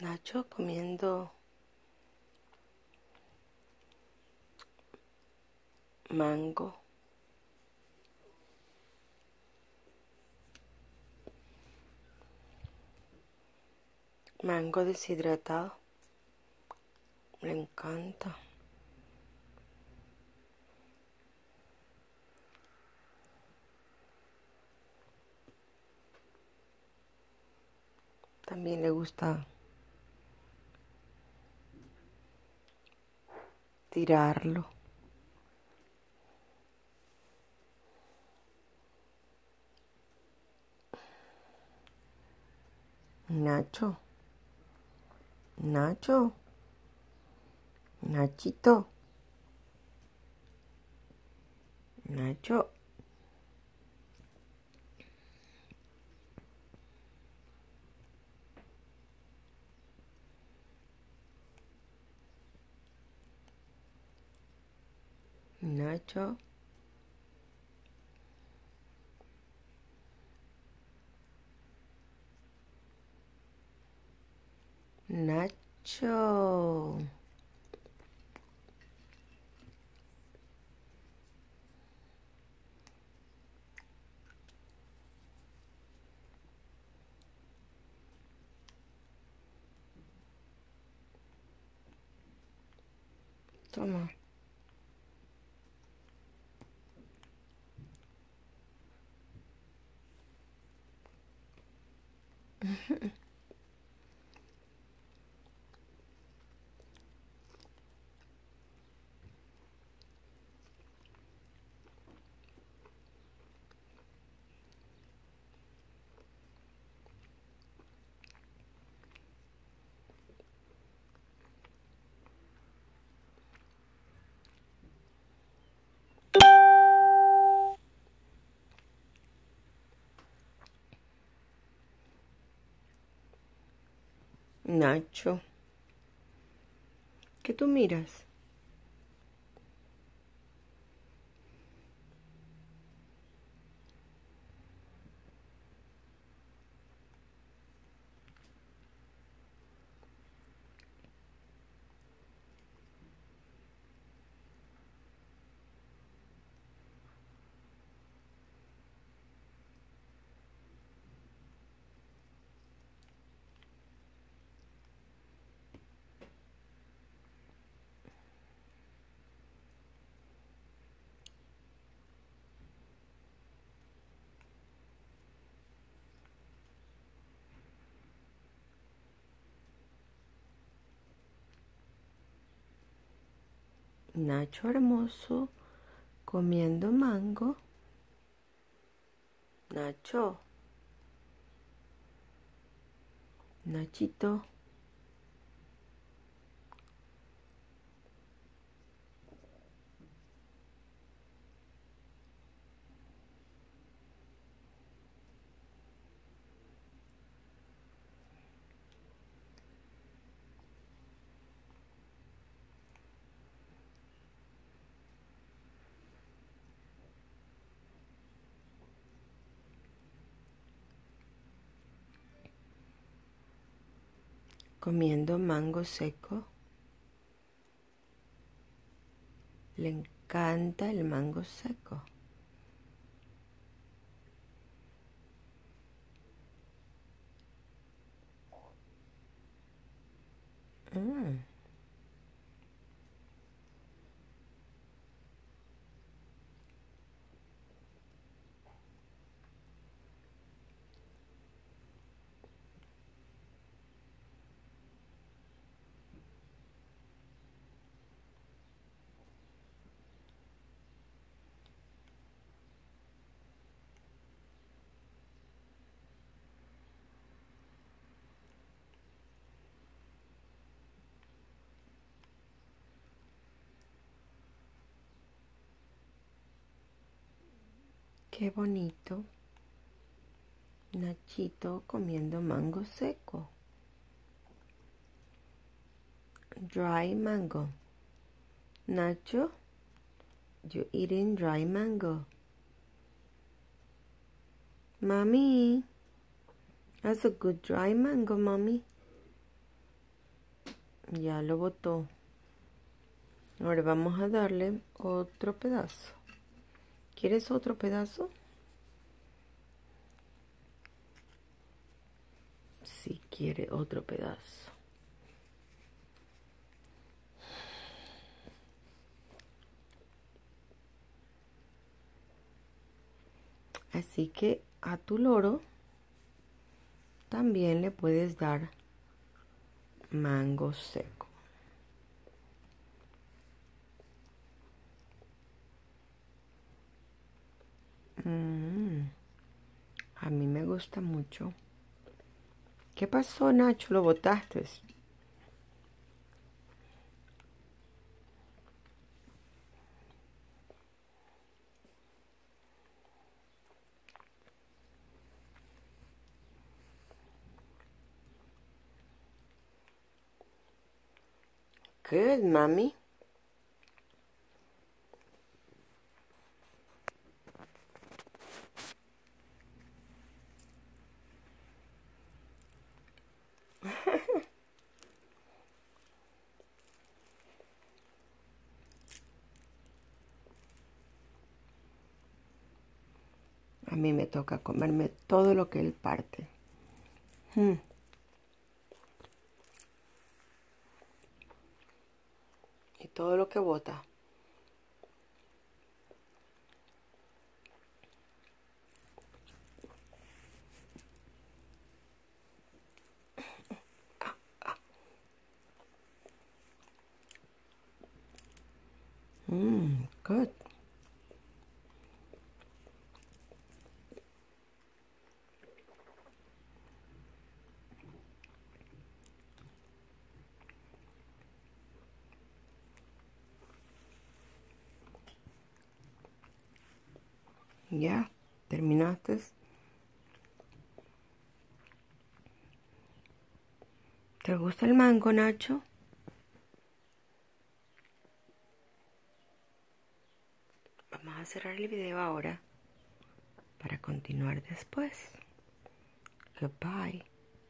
Nacho comiendo mango. Mango deshidratado. Le encanta. También le gusta tirarlo. Nacho. Nacho. Nachito. Nacho. Nacho. Nacho. Toma. Hmm. Nacho. ¿Qué tú miras? Nacho hermoso comiendo mango. Nacho. Nachito. Comiendo mango seco. Le encanta el mango seco. Mm. Qué bonito. Nachito comiendo mango seco. Dry mango. Nacho, you eating dry mango. Mommy, that's a good dry mango, mommy. Ya lo botó. Ahora vamos a darle otro pedazo. ¿Quieres otro pedazo? Si quiere otro pedazo. Así que a tu loro también le puedes dar mango seco. Mm, a mí me gusta mucho. ¿Qué pasó, Nacho? ¿Lo botaste? Good, mommy. A mí me toca comerme todo lo que él parte. Hmm. Y todo lo que bota. Mmm, good. Ya, terminaste. ¿Te gusta el mango, Nacho? Vamos a cerrar el video ahora para continuar después. Goodbye.